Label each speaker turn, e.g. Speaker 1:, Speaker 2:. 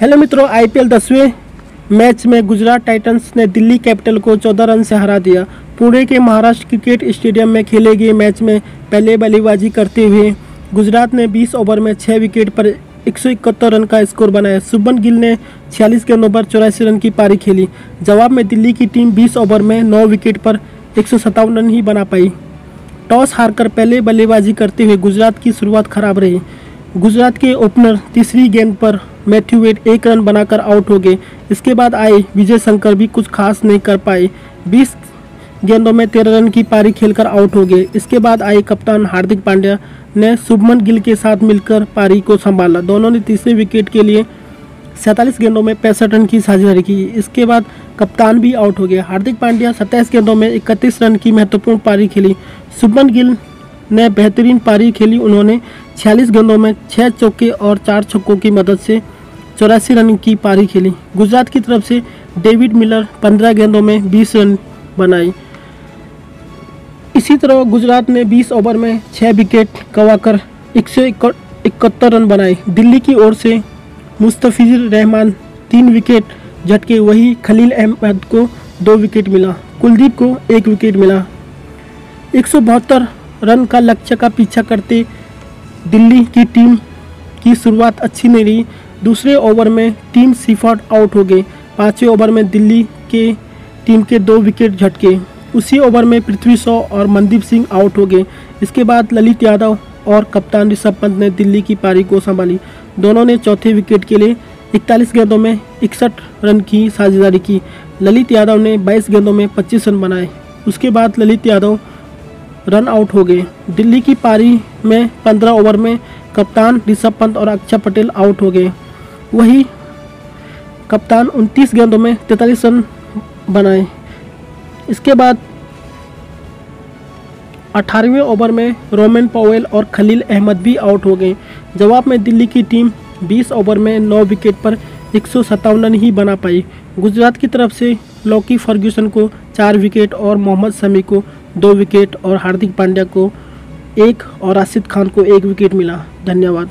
Speaker 1: Hello मित्रों, IPL दसवें match में गुजरात टाइटंस ने दिल्ली कैपिटल को 14 रन से हरा दिया। पुणे के महाराष्ट्र क्रिकेट स्टेडियम में खेले गए मैच में पहले बल्लेबाजी करते हुए गुजरात ने 20 ओवर में 6 विकेट पर एक सौ इकहत्तर रन का स्कोर बनाया। सुबन गिल ने 46 गेंदों पर चौरासी रन की पारी खेली। जवाब में दिल्ली की टीम 20 ओवर में 9 विकेट पर एक सौ सत्तावन रन ही बना पाई। टॉस हारकर पहले बल्लेबाजी करते हुए गुजरात की शुरुआत खराब रही। गुजरात के ओपनर तीसरी गेंद पर मैथ्यू वेट एक रन बनाकर आउट हो गए। इसके बाद आए विजय शंकर भी कुछ खास नहीं कर पाए। 20 गेंदों में तेरह रन की पारी खेलकर आउट हो गए। इसके बाद आए कप्तान हार्दिक पांड्या ने शुभमन गिल के साथ मिलकर पारी को संभाला। दोनों ने तीसरे विकेट के लिए सैंतालीस गेंदों में पैंसठ रन की साझेदारी की। इसके बाद कप्तान भी आउट हो गया हार्दिक पांड्या सत्ताईस गेंदों में इकतीस रन की महत्वपूर्ण पारी खेली। शुभमन गिल ने बेहतरीन पारी खेली उन्होंने। छियालीस गेंदों में छः चौके और चार छक्कों की मदद से चौरासी रन की पारी खेली। गुजरात की तरफ़ से डेविड मिलर पंद्रह गेंदों में बीस रन बनाई। इसी तरह गुजरात ने 20 ओवर में छः विकेट गंवाकर एक इकहत्तर रन बनाए। दिल्ली की ओर से मुस्तफ़िजुर रहमान तीन विकेट झटके, वही खलील अहमद को दो विकेट मिला। कुलदीप को एक विकेट मिला। एक सौ बहत्तर रन का लक्ष्य का पीछा करते दिल्ली की टीम की शुरुआत अच्छी नहीं रही। दूसरे ओवर में टीम सीफर्ट आउट हो गए। पाँचवें ओवर में दिल्ली के टीम के दो विकेट झटके। उसी ओवर में पृथ्वी शॉ और मनदीप सिंह आउट हो गए। इसके बाद ललित यादव और कप्तान ऋषभ पंत ने दिल्ली की पारी को संभाली। दोनों ने चौथे विकेट के लिए इकतालीस गेंदों में इकसठ रन की साझेदारी की। ललित यादव ने 22 गेंदों में 25 रन बनाए। उसके बाद ललित यादव रन आउट हो गए। दिल्ली की पारी में 15 ओवर में कप्तान ऋषभ पंत और अक्षय पटेल आउट हो गए। वही कप्तान 29 गेंदों में 43 रन बनाए। इसके बाद अठारहवें ओवर में रोमन पवेल और खलील अहमद भी आउट हो गए। जवाब में दिल्ली की टीम 20 ओवर में 9 विकेट पर एक सौ सत्तावन रन ही बना पाई। गुजरात की तरफ़ से लॉकी फर्ग्यूसन को चार विकेट और मोहम्मद शमी को दो विकेट और हार्दिक पांड्या को एक और राशिद खान को एक विकेट मिला। धन्यवाद।